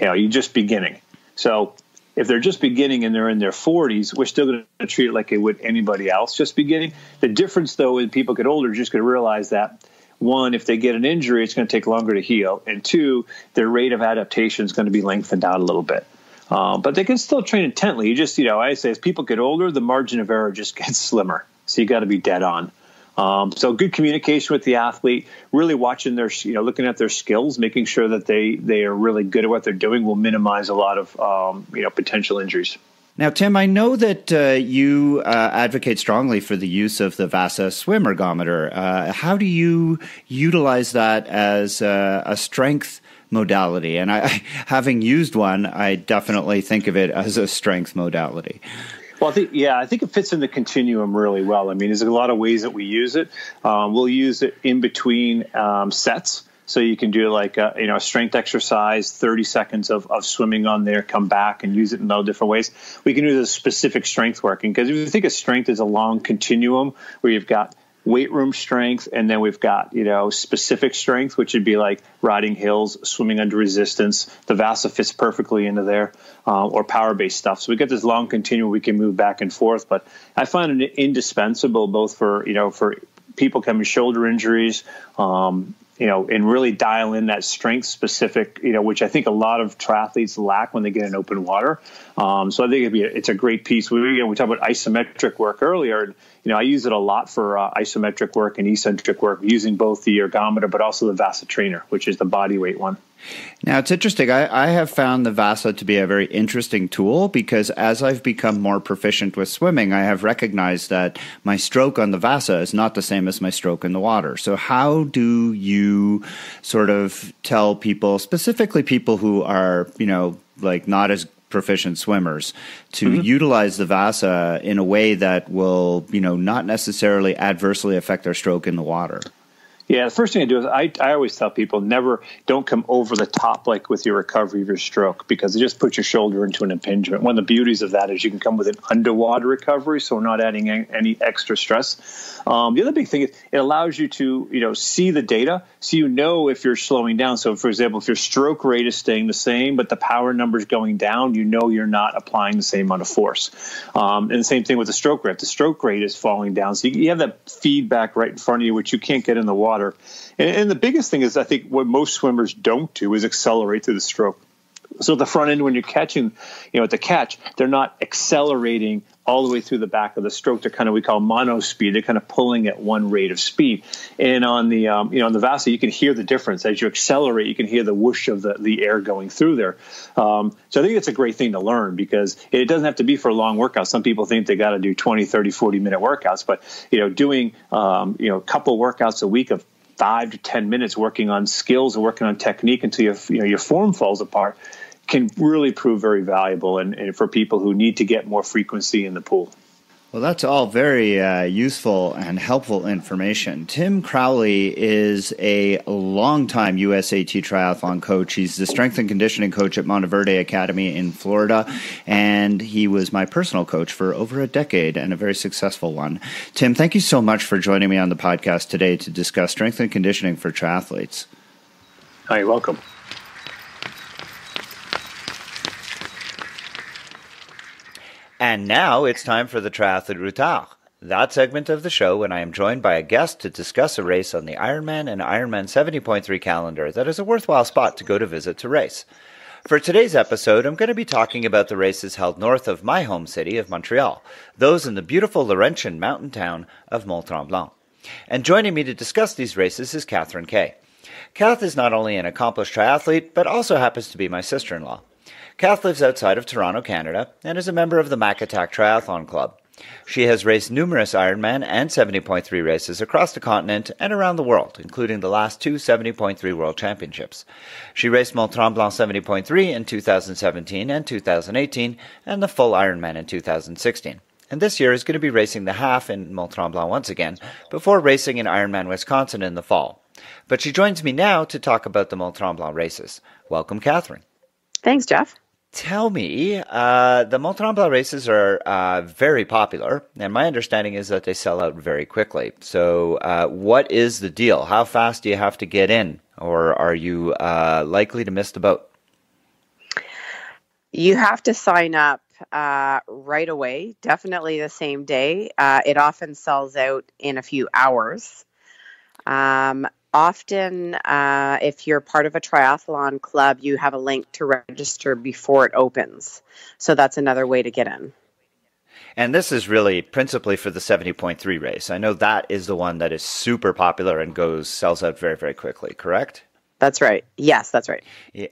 you know, you're just beginning. So if they're just beginning and they're in their 40s, we're still going to treat it like it would anybody else just beginning. The difference, though, is people get older, just going to realize that one, if they get an injury, it's going to take longer to heal, and two, their rate of adaptation is going to be lengthened out a little bit. Um, but they can still train intently. You just, you know, I say as people get older, the margin of error just (laughs) gets slimmer. So you got to be dead on. Um, so good communication with the athlete, really watching their, you know, looking at their skills, making sure that they they are really good at what they're doing will minimize a lot of, um, you know, potential injuries.
Now, Tim, I know that uh, you uh, advocate strongly for the use of the VASA swim ergometer. Uh, how do you utilize that as a strength modality. And I, (laughs) having used one, I definitely think of it as a strength modality.
Well, I think yeah, I think it fits in the continuum really well. I mean, there's a lot of ways that we use it. Um, we'll use it in between um, sets. So you can do like a, you know a strength exercise, 30 seconds of, of swimming on there, come back and use it in all different ways. We can do the specific strength working because if you think of strength as a long continuum where you've got weight room strength, and then we've got you know specific strength, which would be like riding hills, swimming under resistance. The VASA fits perfectly into there, uh, or power based stuff. So we get this long continuum we can move back and forth. But I find it indispensable both for you know for people coming shoulder injuries, um, you know, and really dial in that strength specific, you know, which I think a lot of triathletes lack when they get in open water. Um, so I think it'd be a, it's a great piece. We you know, we talked about isometric work earlier. And, you know, I use it a lot for uh, isometric work and eccentric work, using both the ergometer but also the Vasa trainer, which is the body weight one.
Now it's interesting. I, I, have found the Vasa to be a very interesting tool because as I've become more proficient with swimming, I have recognized that my stroke on the Vasa is not the same as my stroke in the water. So how do you sort of tell people, specifically people who are, you know, like not as proficient swimmers to mm-hmm. utilize the Vasa in a way that will, you know, not necessarily adversely affect their stroke in the water?
Yeah, the first thing I do is I, I always tell people never don't come over the top like with your recovery of your stroke because it just puts your shoulder into an impingement. One of the beauties of that is you can come with an underwater recovery, so we're not adding any extra stress. Um, the other big thing is it allows you to you know see the data, so you know if you're slowing down. So for example, if your stroke rate is staying the same but the power number is going down, you know you're not applying the same amount of force. Um, and the same thing with the stroke rate. The stroke rate is falling down, so you, you have that feedback right in front of you, which you can't get in the water water. And, and the biggest thing is, I think, what most swimmers don't do is accelerate through the stroke. So the front end, when you're catching, you know, at the catch, they're not accelerating all the way through the back of the stroke. They're kind of we call mono speed. They're kind of pulling at one rate of speed. And on the um, you know on the Vasa, you can hear the difference as you accelerate. You can hear the whoosh of the, the air going through there. Um, so I think it's a great thing to learn because it doesn't have to be for a long workout. Some people think they got to do 20, 30, 40 minute workouts, but you know doing um, you know a couple workouts a week of five to ten minutes working on skills and working on technique until your you know your form falls apart can really prove very valuable and, and for people who need to get more frequency in the pool.
Well, that's all very uh, useful and helpful information. Tim Crowley is a longtime USAT triathlon coach. He's the strength and conditioning coach at Montverde Academy in Florida, and he was my personal coach for over a decade and a very successful one. Tim, thank you so much for joining me on the podcast today to discuss strength and conditioning for triathletes.
Hi, welcome.
And now it's time for the Triathlete Routard, that segment of the show when I am joined by a guest to discuss a race on the Ironman and Ironman 70.3 calendar that is a worthwhile spot to go to visit to race. For today's episode, I'm going to be talking about the races held north of my home city of Montreal, those in the beautiful Laurentian mountain town of Mont Tremblant. And joining me to discuss these races is Catherine Kay. Kath is not only an accomplished triathlete, but also happens to be my sister in law. Kath lives outside of Toronto, Canada, and is a member of the Mac Attack Triathlon Club. She has raced numerous Ironman and 70.3 races across the continent and around the world, including the last two 70.3 World Championships. She raced Mont Tremblant 70.3 in 2017 and 2018, and the full Ironman in 2016. And this year is going to be racing the half in Mont Tremblant once again, before racing in Ironman Wisconsin in the fall. But she joins me now to talk about the Mont Tremblant races. Welcome, Catherine.
Thanks, Jeff
tell me, uh, the Mont Tremblant races are uh, very popular, and my understanding is that they sell out very quickly. So, uh, what is the deal? How fast do you have to get in, or are you uh, likely to miss the boat?
You have to sign up uh, right away, definitely the same day. Uh, it often sells out in a few hours. Um, often uh, if you're part of a triathlon club you have a link to register before it opens. So that's another way to get in.
And this is really principally for the 70.3 race. I know that is the one that is super popular and goes sells out very very quickly correct?
That's right. Yes that's right.
Yeah.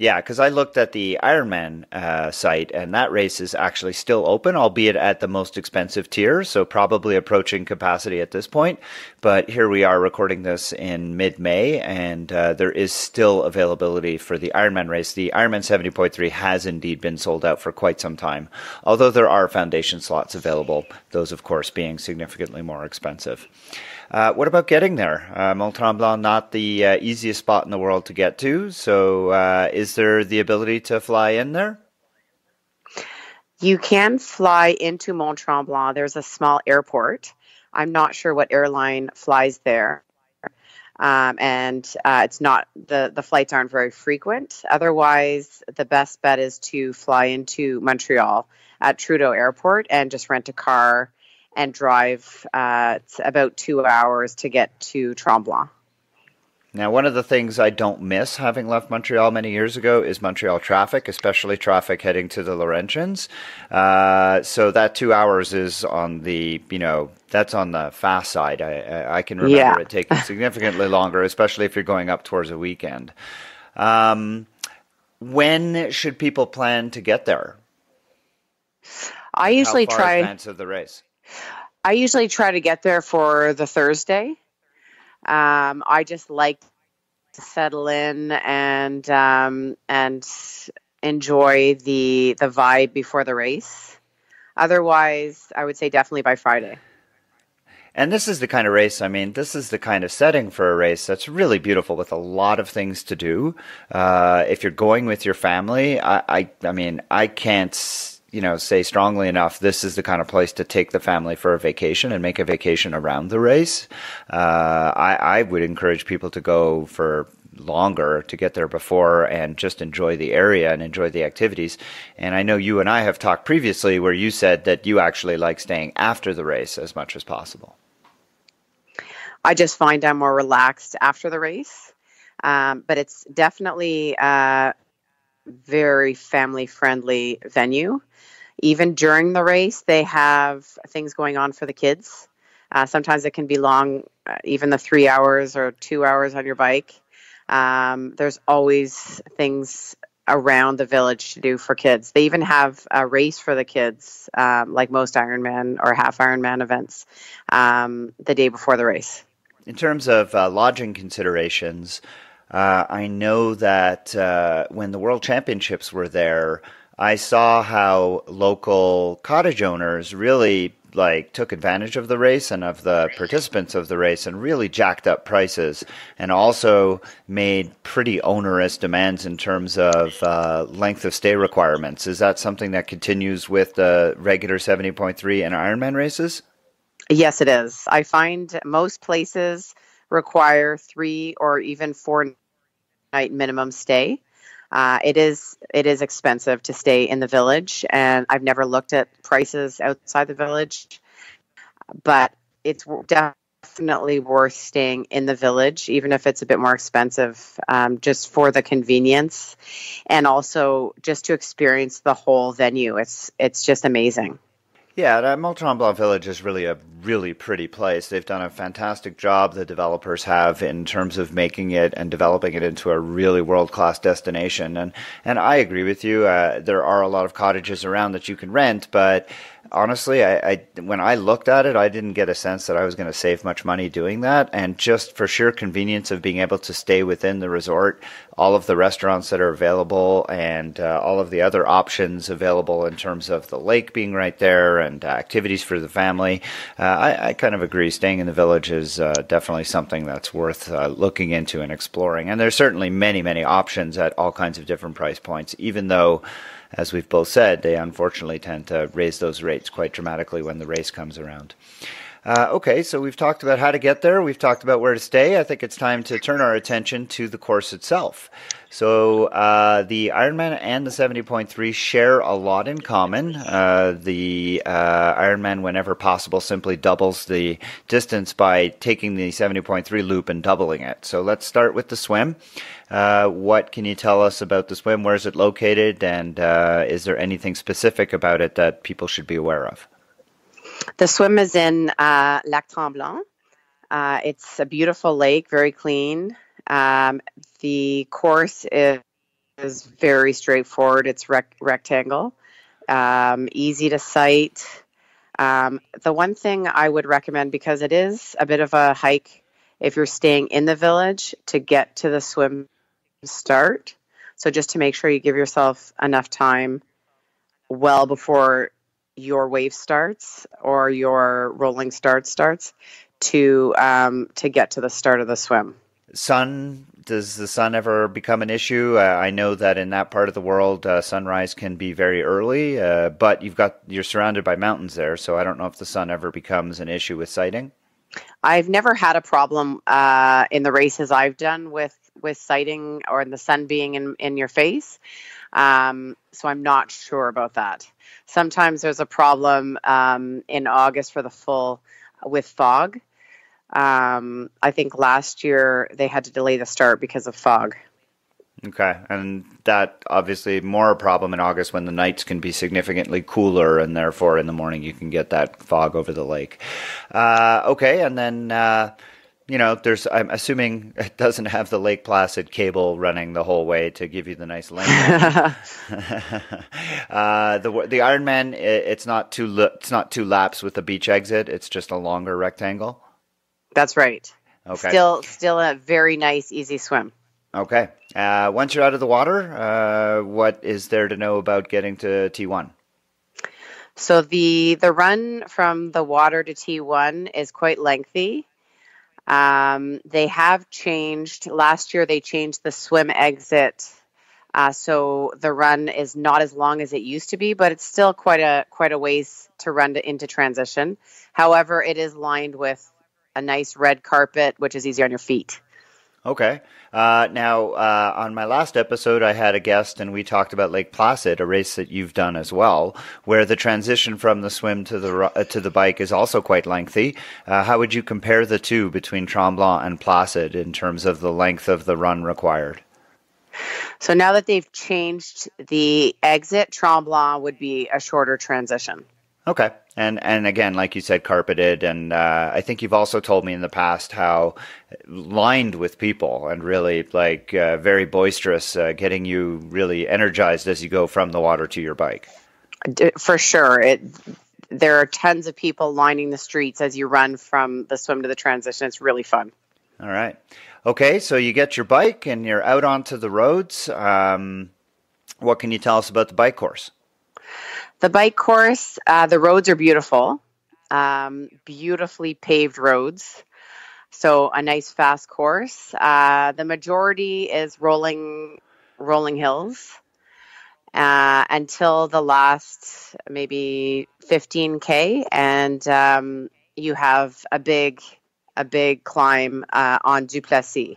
Yeah, because I looked at the Ironman uh, site, and that race is actually still open, albeit at the most expensive tier, so probably approaching capacity at this point. But here we are recording this in mid May, and uh, there is still availability for the Ironman race. The Ironman 70.3 has indeed been sold out for quite some time, although there are foundation slots available, those, of course, being significantly more expensive. Uh, what about getting there? Uh, Mont Tremblant, not the uh, easiest spot in the world to get to. So, uh, is there the ability to fly in there?
You can fly into Mont Tremblant. There's a small airport. I'm not sure what airline flies there. Um, and uh, it's not the the flights aren't very frequent. Otherwise, the best bet is to fly into Montreal at Trudeau Airport and just rent a car and drive uh, about two hours to get to Tremblant.
Now, one of the things I don't miss having left Montreal many years ago is Montreal traffic, especially traffic heading to the Laurentians. Uh, so that two hours is on the, you know, that's on the fast side. I, I can remember yeah. it taking (laughs) significantly longer, especially if you're going up towards a weekend. Um, when should people plan to get there?
I usually try
advance of the race.
I usually try to get there for the Thursday. Um, I just like to settle in and um, and enjoy the the vibe before the race. Otherwise, I would say definitely by Friday.
And this is the kind of race, I mean, this is the kind of setting for a race that's really beautiful with a lot of things to do. Uh, if you're going with your family, I, I, I mean, I can't you know, say strongly enough, this is the kind of place to take the family for a vacation and make a vacation around the race. Uh, I, I would encourage people to go for longer to get there before and just enjoy the area and enjoy the activities. And I know you and I have talked previously where you said that you actually like staying after the race as much as possible.
I just find I'm more relaxed after the race. Um, but it's definitely a very family friendly venue even during the race, they have things going on for the kids. Uh, sometimes it can be long, uh, even the three hours or two hours on your bike. Um, there's always things around the village to do for kids. They even have a race for the kids, um, like most Ironman or half Ironman events, um, the day before the race.
In terms of uh, lodging considerations, uh, I know that uh, when the World Championships were there, I saw how local cottage owners really like took advantage of the race and of the participants of the race and really jacked up prices and also made pretty onerous demands in terms of uh, length of stay requirements. Is that something that continues with the regular 70.3 and Ironman races?
Yes, it is. I find most places require three or even four night minimum stay. Uh, it is it is expensive to stay in the village, and I've never looked at prices outside the village, but it's definitely worth staying in the village, even if it's a bit more expensive, um, just for the convenience, and also just to experience the whole venue. It's it's just amazing.
Yeah, that Mont Tremblant Village is really a really pretty place. They've done a fantastic job, the developers have, in terms of making it and developing it into a really world class destination. And and I agree with you. Uh, there are a lot of cottages around that you can rent, but honestly, I, I, when I looked at it, I didn't get a sense that I was going to save much money doing that. And just for sheer convenience of being able to stay within the resort, all of the restaurants that are available, and uh, all of the other options available in terms of the lake being right there and uh, activities for the family, uh, I, I, kind of agree. Staying in the village is uh, definitely something that's worth uh, looking into and exploring. And there's certainly many, many options at all kinds of different price points, even though as we've both said, they unfortunately tend to raise those rates quite dramatically when the race comes around. Uh, okay, so we've talked about how to get there. We've talked about where to stay. I think it's time to turn our attention to the course itself. So uh, the Ironman and the 70.3 share a lot in common. Uh, the uh, Ironman, whenever possible, simply doubles the distance by taking the 70.3 loop and doubling it. So let's start with the swim. Uh, what can you tell us about the swim? Where is it located? And uh, is there anything specific about it that people should be aware of?
The swim is in uh, Lac Tremblant. Uh, it's a beautiful lake, very clean. Um, the course is, is, very straightforward. It's rec- rectangle, um, easy to sight. Um, the one thing I would recommend, because it is a bit of a hike if you're staying in the village to get to the swim start. So just to make sure you give yourself enough time well before your wave starts or your rolling start starts to um, to get to the start of the swim.
Sun does the sun ever become an issue? Uh, I know that in that part of the world, uh, sunrise can be very early, uh, but you've got you're surrounded by mountains there, so I don't know if the sun ever becomes an issue with sighting.
I've never had a problem uh, in the races I've done with with sighting or the sun being in in your face. Um, so I'm not sure about that. Sometimes there's a problem um, in August for the full with fog. Um, I think last year they had to delay the start because of fog.
Okay, and that obviously more a problem in August when the nights can be significantly cooler, and therefore in the morning you can get that fog over the lake. Uh, okay, and then uh, you know, there's. I'm assuming it doesn't have the Lake Placid cable running the whole way to give you the nice length. (laughs) (laughs) uh, the the Ironman, it, it's not two it's not two laps with the beach exit. It's just a longer rectangle.
That's right. Okay. Still, still a very nice, easy swim.
Okay. Uh, once you're out of the water, uh, what is there to know about getting to T1?
So the the run from the water to T1 is quite lengthy. Um, they have changed. Last year, they changed the swim exit, uh, so the run is not as long as it used to be, but it's still quite a quite a ways to run to, into transition. However, it is lined with a nice red carpet, which is easier on your feet.
Okay. Uh, now, uh, on my last episode, I had a guest and we talked about Lake Placid, a race that you've done as well, where the transition from the swim to the uh, to the bike is also quite lengthy. Uh, how would you compare the two between Tremblant and Placid in terms of the length of the run required?
So now that they've changed the exit, Tremblant would be a shorter transition.
Okay. And and again, like you said, carpeted, and uh, I think you've also told me in the past how lined with people and really like uh, very boisterous, uh, getting you really energized as you go from the water to your bike.
For sure, it. There are tons of people lining the streets as you run from the swim to the transition. It's really fun.
All right. Okay, so you get your bike and you're out onto the roads. Um, what can you tell us about the bike course?
The bike course, uh, the roads are beautiful. um, beautifully paved roads. So a nice fast course. Uh, the majority is rolling rolling hills uh, until the last maybe 15k, and um, you have a big a big climb uh, on Duplessis.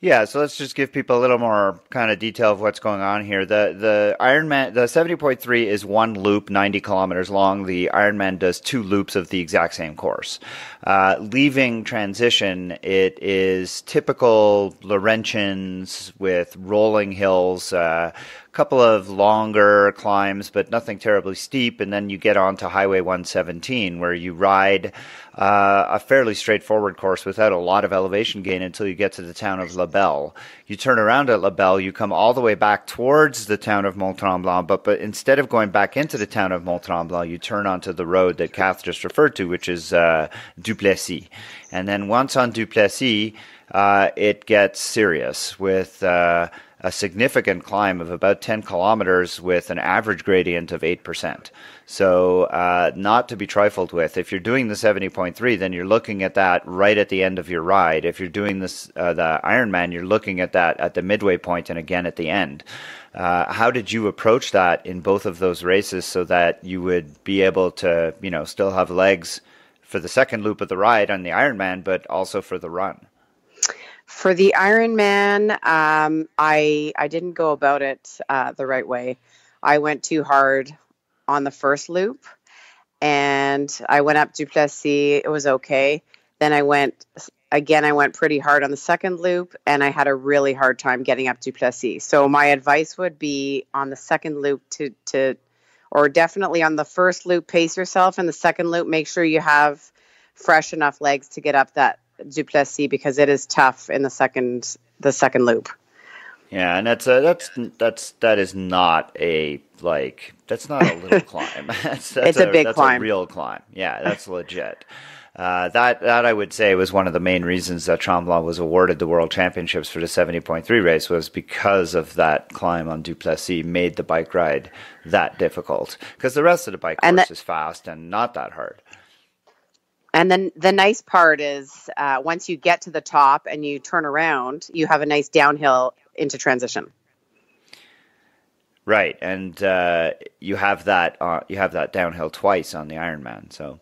Yeah, so let's just give people a little more kind of detail of what's going on here. The the Ironman the 70.3 is one loop, 90 kilometers long. The Ironman does two loops of the exact same course. Uh, leaving transition, it is typical Laurentians with rolling hills, uh, couple of longer climbs, but nothing terribly steep. And then you get on to Highway 117, where you ride uh, a fairly straightforward course without a lot of elevation gain until you get to the town of Labelle. You turn around at Labelle, you come all the way back towards the town of Mont Tremblant, but, but instead of going back into the town of Mont Tremblant, you turn onto the road that Kath just referred to, which is uh, Duplessis. And then once on Duplessis, uh, it gets serious with uh, a significant climb of about 10 kilometers with an average gradient of 8%. So, uh, not to be trifled with. If you're doing the 70.3, then you're looking at that right at the end of your ride. If you're doing this, uh, the Ironman, you're looking at that at the midway point and again at the end. Uh, how did you approach that in both of those races so that you would be able to, you know, still have legs for the second loop of the ride on the Ironman, but also for the run?
For the Ironman, um, I I didn't go about it uh, the right way. I went too hard on the first loop, and I went up Duplessis. It was okay. Then I went again. I went pretty hard on the second loop, and I had a really hard time getting up Duplessis. So my advice would be on the second loop to to, or definitely on the first loop, pace yourself, and the second loop, make sure you have fresh enough legs to get up that Duplessis because it is tough in the second the second loop.
Yeah, and that's a, that's that's that is not a like that's not a little (laughs) climb. (laughs) that's, that's
it's a, a big
that's
climb,
a real climb. Yeah, that's legit. Uh, that that I would say was one of the main reasons that Tremblant was awarded the World Championships for the 70.3 race was because of that climb on Duplessis made the bike ride that difficult because the rest of the bike course that, is fast and not that hard.
And then the nice part is uh, once you get to the top and you turn around, you have a nice downhill into transition.
Right, and uh, you have that uh, you have that downhill twice on the Ironman. So,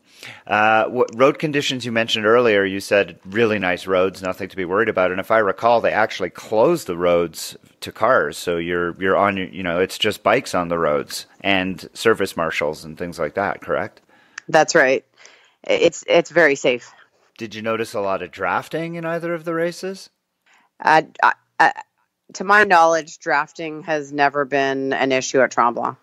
uh, what, road conditions you mentioned earlier, you said really nice roads, nothing to be worried about. And if I recall, they actually closed the roads to cars, so you're you're on you know it's just bikes on the roads and service marshals and things like that. Correct?
That's right it's it's very safe.
Did you notice a lot of drafting in either of the races?
Uh, uh, to my knowledge, drafting has never been an issue at Tremblant.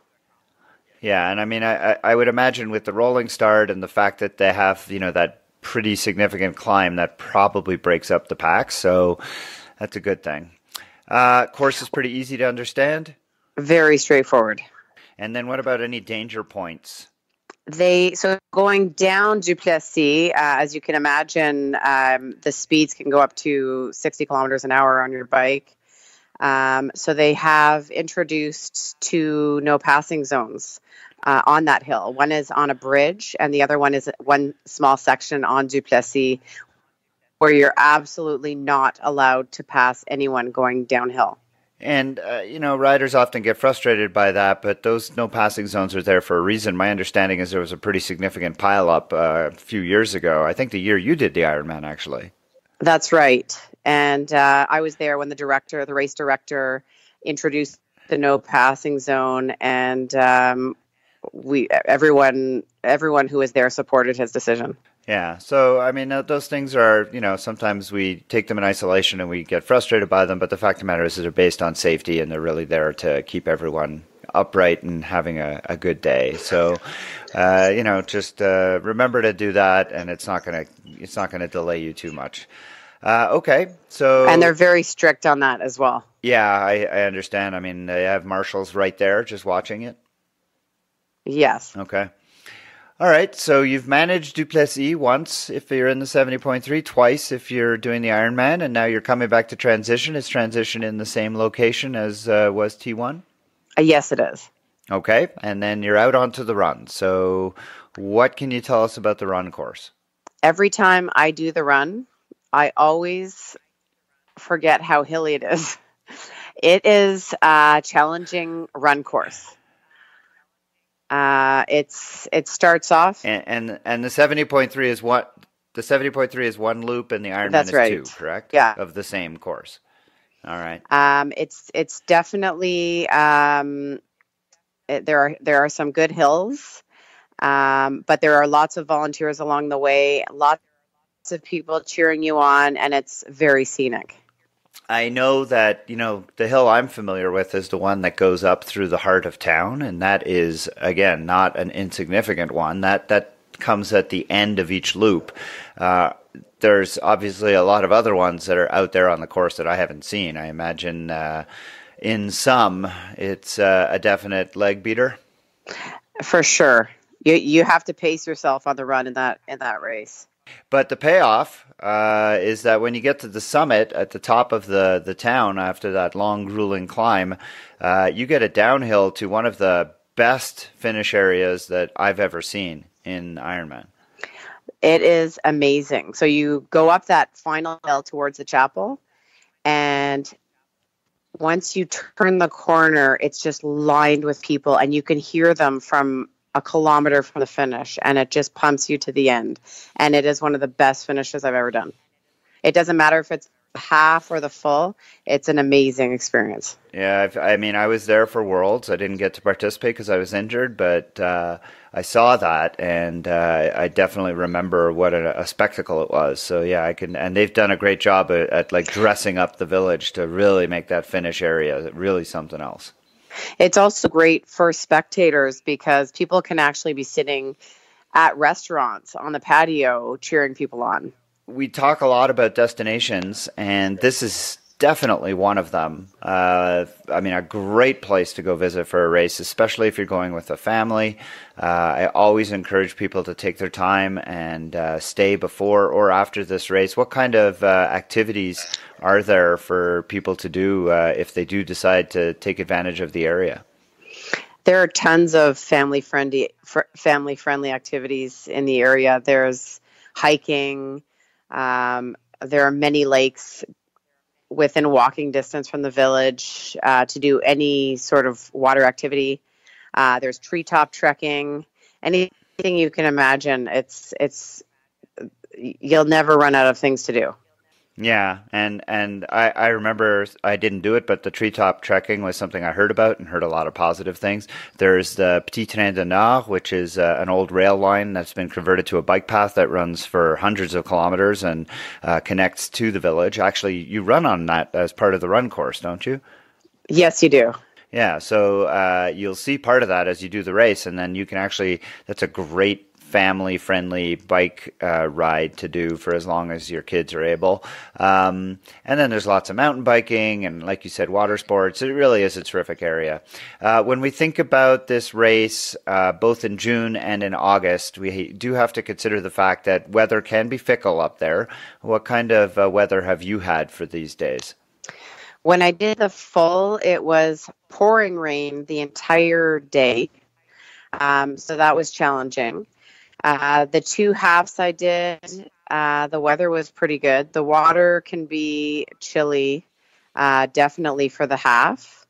Yeah, and I mean, I, I would imagine with the rolling start and the fact that they have, you know, that pretty significant climb, that probably breaks up the pack. So that's a good thing. Uh, course is pretty easy to understand.
Very straightforward.
And then what about any danger points?
They so going down Duplessis, uh, as you can imagine, um, the speeds can go up to 60 kilometers an hour on your bike. Um, so they have introduced two no passing zones uh, on that hill. One is on a bridge, and the other one is one small section on Duplessis, where you're absolutely not allowed to pass anyone going downhill.
And, uh, you know, riders often get frustrated by that, but those no passing zones are there for a reason. My understanding is there was a pretty significant pileup uh, a few years ago. I think the year you did the Ironman, actually.
That's right. And uh, I was there when the director, the race director, introduced the no passing zone, and um, we everyone everyone who was there supported his decision.
Yeah. So, I mean, those things are, you know, sometimes we take them in isolation and we get frustrated by them, but the fact of the matter is they're based on safety and they're really there to keep everyone upright and having a, a good day. So, uh, you know, just uh, remember to do that and it's not going to it's not going to delay you too much. Uh, okay. So
And they're very strict on that as well.
Yeah, I, I understand. I mean, they have marshals right there just watching it.
Yes.
Okay. All right, so you've managed Duplessis once if you're in the 70.3, twice if you're doing the Ironman, and now you're coming back to transition. Is transition in the same location as uh, was T1?
Uh, yes, it is.
Okay, and then you're out onto the run. So What can you tell us about the run course?
Every time I do the run, I always forget how hilly it is. (laughs) It is a challenging run course. Uh, it's it starts off
and and, and the seventy point three is what the seventy point three is one loop and the Ironman
That's
is
right.
two, correct?
Yeah.
of the same course. All right.
Um, it's it's definitely um, it, there are there are some good hills, um, but there are lots of volunteers along the way. Lots of people cheering you on, and it's very scenic.
I know that you know the hill I'm familiar with is the one that goes up through the heart of town, and that is again not an insignificant one. That that comes at the end of each loop. Uh, there's obviously a lot of other ones that are out there on the course that I haven't seen. I imagine uh, in some it's uh, a definite leg beater.
For sure, you you have to pace yourself on the run in that in that race.
But the payoff uh, is that when you get to the summit at the top of the, the town after that long, grueling climb, uh, you get a downhill to one of the best finish areas that I've ever seen in Ironman.
It is amazing. So you go up that final hill towards the chapel, and once you turn the corner, it's just lined with people, and you can hear them from a kilometer from the finish, and it just pumps you to the end. And it is one of the best finishes I've ever done. It doesn't matter if it's half or the full, it's an amazing experience.
Yeah, I've, I mean, I was there for Worlds. I didn't get to participate because I was injured, but uh, I saw that, and uh, I definitely remember what a, a, spectacle it was. So yeah, I can, and they've done a great job at, at like dressing up the village to really make that finish area really something else.
It's also great for spectators because people can actually be sitting at restaurants on the patio cheering people on.
We talk a lot about destinations, and this is definitely one of them. Uh, I mean, a great place to go visit for a race, especially if you're going with a family. Uh, I always encourage people to take their time and uh, stay before or after this race. What kind of uh, activities are there for people to do uh, if they do decide to take advantage of the area?
There are tons of family friendly fr- family friendly activities in the area. There's hiking. Um, there are many lakes within walking distance from the village uh, to do any sort of water activity. Uh, there's treetop trekking, anything you can imagine. It's it's you'll never run out of things to do.
Yeah, and and I, I remember I didn't do it, but the treetop trekking was something I heard about and heard a lot of positive things. There's the Petit Train de Nord, which is uh, an old rail line that's been converted to a bike path that runs for hundreds of kilometers and uh, connects to the village. Actually, you run on that as part of the run course, don't you?
Yes, you do.
Yeah, so uh, you'll see part of that as you do the race, and then you can actually. That's a great family friendly bike uh, ride to do for as long as your kids are able. Um, and then there's lots of mountain biking and, like you said, water sports. It really is a terrific area. Uh, when we think about this race, uh, both in June and in August, we do have to consider the fact that weather can be fickle up there. What kind of uh, weather have you had for these days?
When I did the full, it was pouring rain the entire day. Um, so that was challenging. Uh, the two halves I did, uh, the weather was pretty good. The water can be chilly, uh, definitely for the half.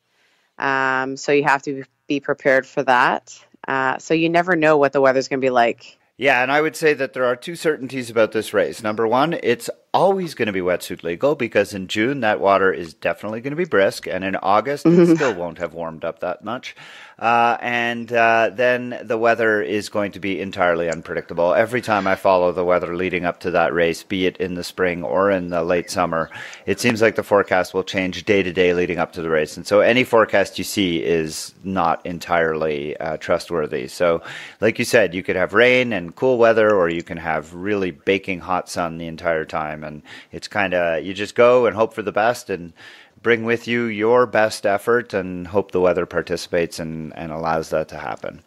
Um, so you have to be prepared for that. Uh, so you never know what the weather's going to be like.
Yeah, and I would say that there are two certainties about this race. Number one, it's always going to be wetsuit legal because in June that water is definitely going to be brisk, and in August it (laughs) still won't have warmed up that much. Uh, and uh, then the weather is going to be entirely unpredictable. Every time I follow the weather leading up to that race, be it in the spring or in the late summer, it seems like the forecast will change day to day leading up to the race. And so any forecast you see is not entirely uh, trustworthy. So, like you said, you could have rain and cool weather, or you can have really baking hot sun the entire time. And it's kind of, you just go and hope for the best and bring with you your best effort and hope the weather participates and, and allows that to happen.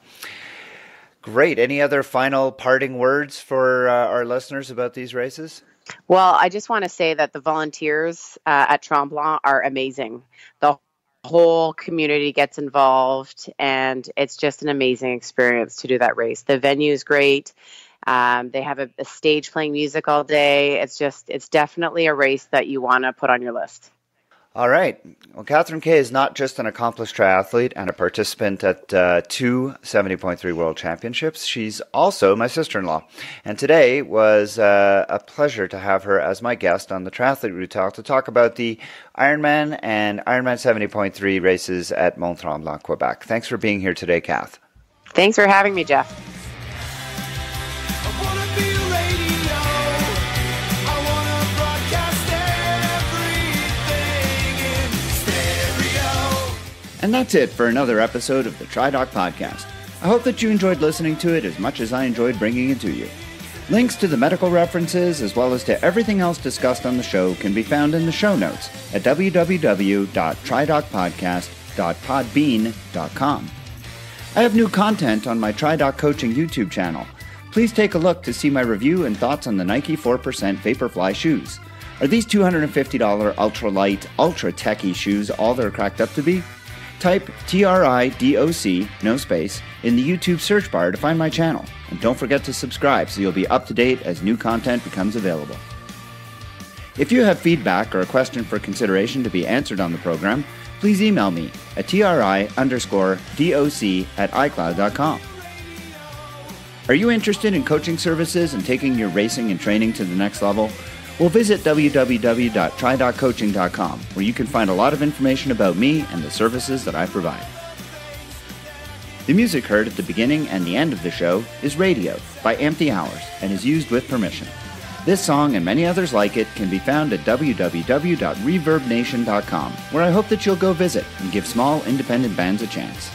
Great. Any other final parting words for uh, our listeners about these races?
Well, I just want to say that the volunteers uh, at Tremblant are amazing. The whole community gets involved, and it's just an amazing experience to do that race. The venue is great. Um, they have a, a stage playing music all day. It's just, it's definitely a race that you want to put on your list.
All right. Well, Catherine Kay is not just an accomplished triathlete and a participant at uh, two 70.3 World Championships. She's also my sister in law. And today was uh, a pleasure to have her as my guest on the Triathlete Routard to talk about the Ironman and Ironman 70.3 races at Mont Tremblant, Quebec. Thanks for being here today, Kath.
Thanks for having me, Jeff.
And that's it for another episode of the TriDoc Podcast. I hope that you enjoyed listening to it as much as I enjoyed bringing it to you. Links to the medical references, as well as to everything else discussed on the show, can be found in the show notes at www.tridocpodcast.podbean.com. I have new content on my TriDoc Coaching YouTube channel. Please take a look to see my review and thoughts on the Nike 4% Vaporfly shoes. Are these $250 ultra-light, ultra-techy shoes all they're cracked up to be? Type TRIDOC, no space, in the YouTube search bar to find my channel. And don't forget to subscribe so you'll be up to date as new content becomes available. If you have feedback or a question for consideration to be answered on the program, please email me at tri underscore doc at icloud.com. Are you interested in coaching services and taking your racing and training to the next level? Well, visit www.tridoccoaching.com, where you can find a lot of information about me and the services that I provide. The music heard at the beginning and the end of the show is Radio by Empty Hours and is used with permission. This song and many others like it can be found at www.reverbnation.com, where I hope that you'll go visit and give small independent bands a chance.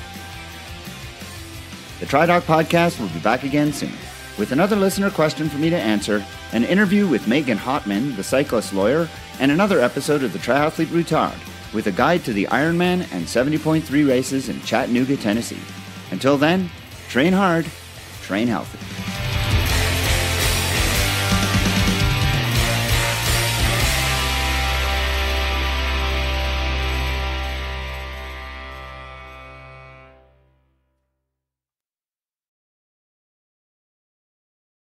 The TriDoc podcast will be back again soon with another listener question for me to answer, an interview with Megan Hottman, the cyclist lawyer, and another episode of the Triathlete Routard with a guide to the Ironman and 70.3 races in Chattanooga, Tennessee. Until then, train hard, train healthy.